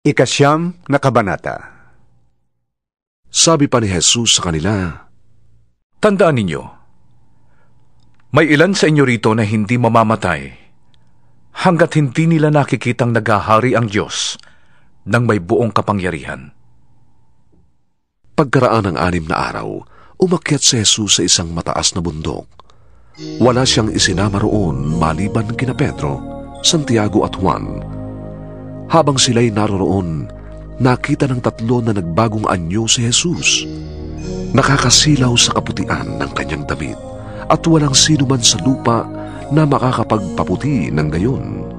Ikasyam na kabanata. Sabi pa ni Jesus sa kanila, Tandaan ninyo, may ilan sa inyo rito na hindi mamamatay hanggat hindi nila nakikitang nagahari ang Diyos ng may buong kapangyarihan. Pagkaraan ng anim na araw, umakyat si Jesus sa isang mataas na bundok. Wala siyang isinama roon maliban kina Pedro, Santiago at Juan. Habang sila'y naroroon, nakita ng tatlo na nagbagong anyo si Jesus. Nakakasilaw sa kaputian ng kanyang damit at walang sino man sa lupa na makakapagpaputi ng gayon.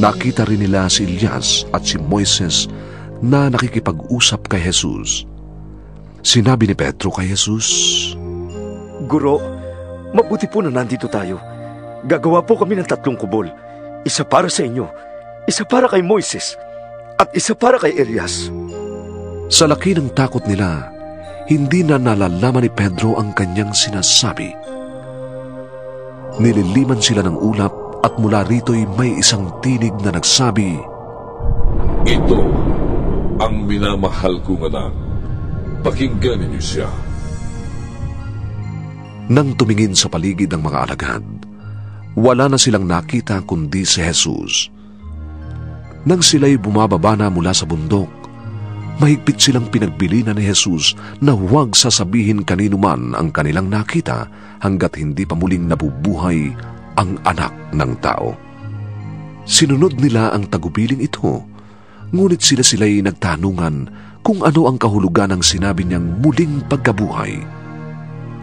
Nakita rin nila si Elias at si Moises na nakikipag-usap kay Jesus. Sinabi ni Pedro kay Jesus, Guro, mabuti po na nandito tayo. Gagawa po kami ng tatlong kubol. Isa para sa inyo, isa para kay Moises, at isa para kay Elias. Sa laki ng takot nila, hindi na nalalaman ni Pedro ang kanyang sinasabi. Nililiman sila ng ulap at mula rito'y may isang tinig na nagsabi, Ito ang minamahal kong anak. Pakinggan ninyo siya. Nang tumingin sa paligid ng mga alagad, wala na silang nakita kundi si Jesus. Nang sila'y bumababa na mula sa bundok, mahigpit silang pinagbili na ni Jesus na huwag sasabihin kanino man ang kanilang nakita hanggat hindi pa muling nabubuhay ang anak ng tao. Sinunod nila ang tagubiling ito, ngunit sila sila'y nagtanungan kung ano ang kahulugan ng sinabi niyang muling pagkabuhay.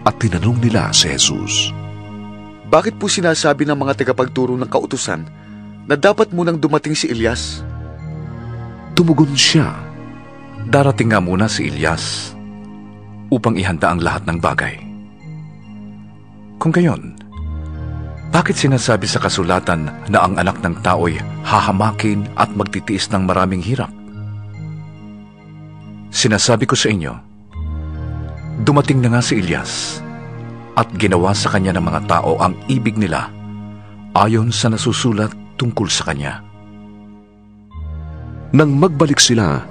At tinanong nila si Jesus. Bakit po sinasabi ng mga tagapagturo ng kautusan na dapat munang dumating si Elias? Tumugon siya. Darating nga muna si Elias upang ihanda ang lahat ng bagay. Kung gayon, bakit sinasabi sa kasulatan na ang anak ng tao'y hahamakin at magtitiis ng maraming hirap? Sinasabi ko sa inyo, dumating na nga si Elias at ginawa sa kanya ng mga tao ang ibig nila ayon sa nasusulat tungkol sa kanya. Nang magbalik sila,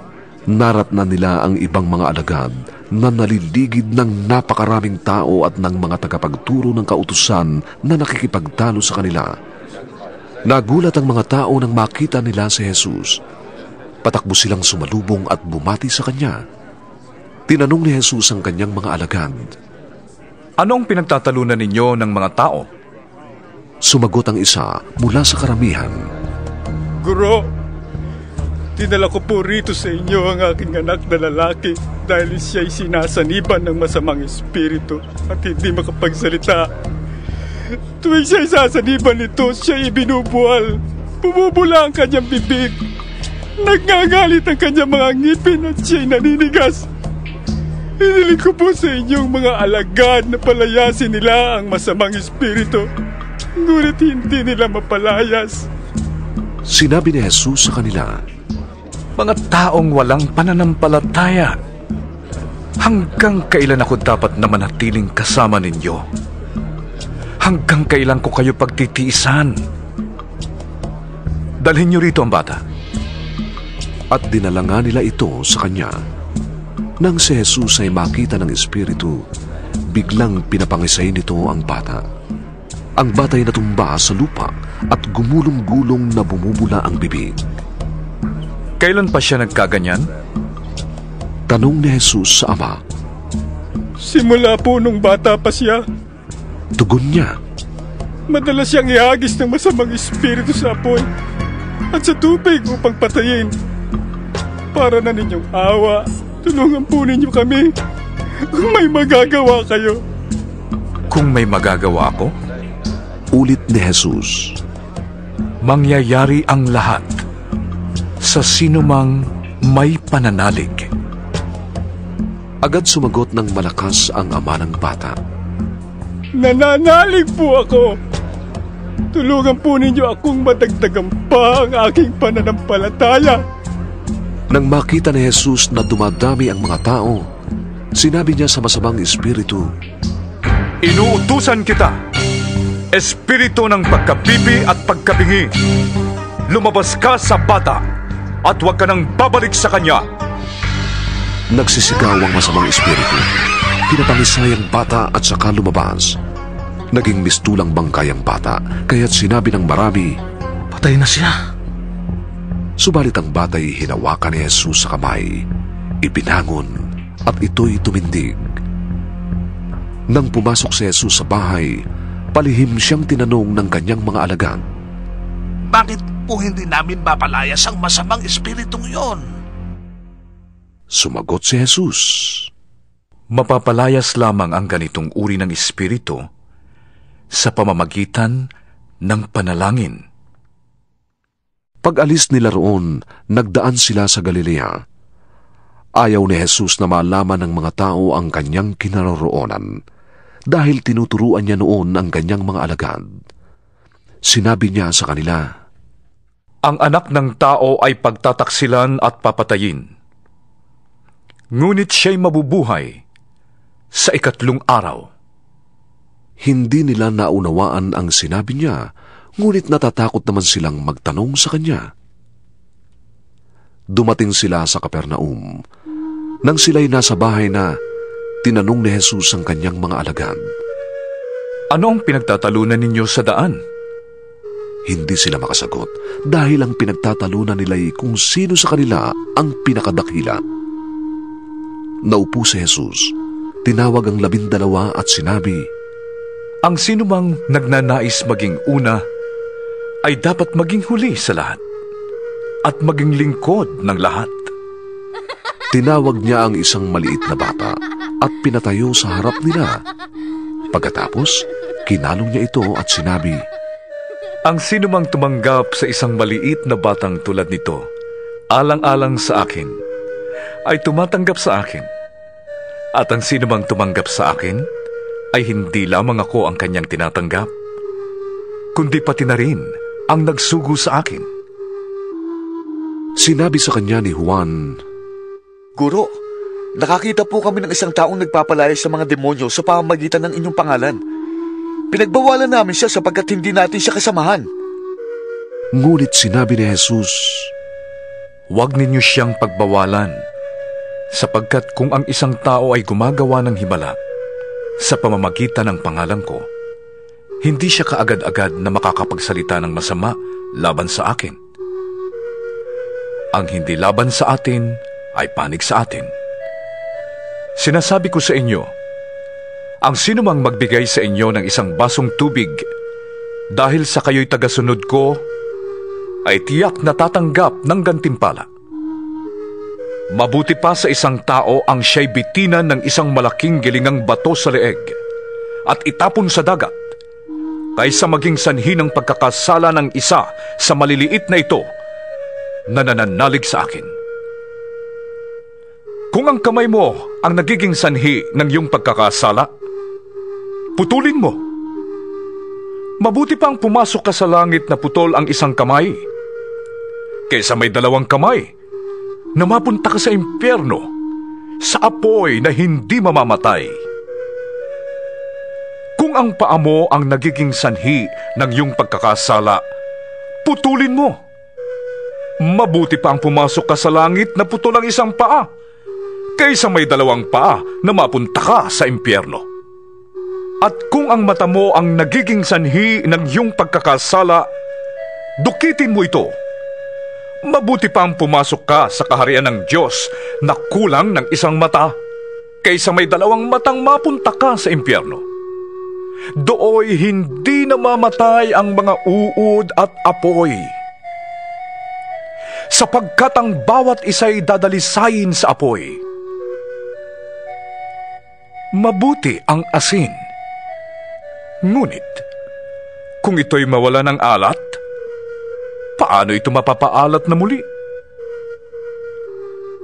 narat na nila ang ibang mga alagad na naliligid ng napakaraming tao at ng mga tagapagturo ng kautusan na nakikipagtalo sa kanila. Nagulat ang mga tao nang makita nila si Jesus Patakbo silang sumalubong at bumati sa kanya. Tinanong ni Jesus ang kanyang mga alagad. Anong pinagtatalunan ninyo ng mga tao? Sumagot ang isa mula sa karamihan. Guro, dinala ko po rito sa inyo ang aking anak na lalaki dahil siya'y sinasaniban ng masamang espiritu at hindi makapagsalita. Tuwing siya'y sasaniban nito, siya'y ibinubuhal. Bumubula ang kanyang bibig Nagagalit ang kanyang mga ngipin at siya'y naninigas. Hiniling ko po sa inyong mga alagad na palayasin nila ang masamang espiritu. Ngunit hindi nila mapalayas. Sinabi ni Jesus sa kanila, Mga taong walang pananampalataya, hanggang kailan ako dapat na manatiling kasama ninyo? Hanggang kailan ko kayo pagtitiisan? Dalhin niyo rito ang bata at dinala nga nila ito sa kanya. Nang si Jesus ay makita ng Espiritu, biglang pinapangisay nito ang bata. Ang bata ay natumba sa lupa at gumulong-gulong na bumubula ang bibig. Kailan pa siya nagkaganyan? Tanong ni Jesus sa ama. Simula po nung bata pa siya. Tugon niya. Madalas siyang ihagis ng masamang espiritu sa apoy at sa tubig upang patayin. Para na ninyong awa, tulungan po ninyo kami. Kung may magagawa kayo. Kung may magagawa ako? Ulit ni Jesus. Mangyayari ang lahat sa sinumang may pananalig. Agad sumagot ng malakas ang ama ng bata. Nananalig po ako. Tulungan po ninyo akong madagdagan pa ang aking pananampalataya. Nang makita ni Jesus na dumadami ang mga tao, sinabi niya sa masamang espiritu, Inuutusan kita, espiritu ng pagkapipi at pagkabingi. Lumabas ka sa bata at huwag ka nang babalik sa kanya. Nagsisigaw ang masamang espiritu. Pinapangisay ang bata at saka lumabas. Naging mistulang bangkay ang bata, kaya't sinabi ng marami, Patay na siya. Subalit ang bata'y hinawakan ni Jesus sa kamay, ipinangon at ito'y tumindig. Nang pumasok si Jesus sa bahay, palihim siyang tinanong ng kanyang mga alagad. Bakit po hindi namin mapalayas ang masamang espiritong yon? Sumagot si Jesus. Mapapalayas lamang ang ganitong uri ng espiritu sa pamamagitan ng panalangin. Pag-alis nila roon, nagdaan sila sa Galilea. Ayaw ni Jesus na malaman ng mga tao ang kanyang kinaroroonan dahil tinuturuan niya noon ang kanyang mga alagad. Sinabi niya sa kanila, Ang anak ng tao ay pagtataksilan at papatayin. Ngunit siya'y mabubuhay sa ikatlong araw. Hindi nila naunawaan ang sinabi niya, ngunit natatakot naman silang magtanong sa kanya. Dumating sila sa Kapernaum. Nang sila'y nasa bahay na, tinanong ni Jesus ang kanyang mga alagad. Ano ang pinagtatalunan ninyo sa daan? Hindi sila makasagot dahil ang pinagtatalunan nila'y kung sino sa kanila ang pinakadakila. Naupo si Jesus, tinawag ang labindalawa at sinabi, Ang sinumang nagnanais maging una ay dapat maging huli sa lahat at maging lingkod ng lahat. Tinawag niya ang isang maliit na bata at pinatayo sa harap nila. Pagkatapos, kinalong niya ito at sinabi, Ang sinumang tumanggap sa isang maliit na batang tulad nito, alang-alang sa akin, ay tumatanggap sa akin. At ang sinumang tumanggap sa akin, ay hindi lamang ako ang kanyang tinatanggap, kundi pati na rin ang nagsugo sa akin. Sinabi sa kanya ni Juan, Guro, nakakita po kami ng isang taong nagpapalaya sa mga demonyo sa pamamagitan ng inyong pangalan. Pinagbawalan namin siya sapagkat hindi natin siya kasamahan. Ngunit sinabi ni Jesus, Huwag ninyo siyang pagbawalan, sapagkat kung ang isang tao ay gumagawa ng himala sa pamamagitan ng pangalan ko, hindi siya kaagad-agad na makakapagsalita ng masama laban sa akin. Ang hindi laban sa atin ay panig sa atin. Sinasabi ko sa inyo, ang sinumang magbigay sa inyo ng isang basong tubig dahil sa kayo'y tagasunod ko, ay tiyak na tatanggap ng gantimpala. Mabuti pa sa isang tao ang siya'y bitinan ng isang malaking gilingang bato sa leeg at itapon sa dagat kaysa maging sanhi ng pagkakasala ng isa sa maliliit na ito na nananalig sa akin. Kung ang kamay mo ang nagiging sanhi ng iyong pagkakasala, putulin mo. Mabuti pang pumasok ka sa langit na putol ang isang kamay kaysa may dalawang kamay na mapunta ka sa impyerno sa apoy na hindi mamamatay. Kung ang paa mo ang nagiging sanhi ng iyong pagkakasala, putulin mo. Mabuti pa ang pumasok ka sa langit na putol ang isang paa kaysa may dalawang paa na mapunta ka sa impyerno. At kung ang mata mo ang nagiging sanhi ng iyong pagkakasala, dukitin mo ito. Mabuti pa ang pumasok ka sa kaharian ng Diyos na kulang ng isang mata kaysa may dalawang matang mapunta ka sa impyerno. Dooy hindi namamatay ang mga uod at apoy. Sapagkat ang bawat isa'y dadalisayin sa apoy. Mabuti ang asin. Ngunit, kung ito'y mawala ng alat, paano ito mapapaalat na muli?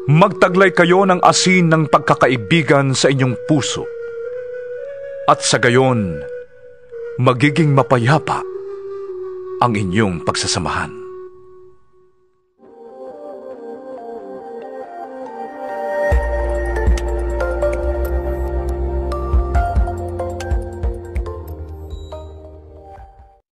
Magtaglay kayo ng asin ng pagkakaibigan sa inyong puso. At sa gayon, magiging mapayapa ang inyong pagsasamahan.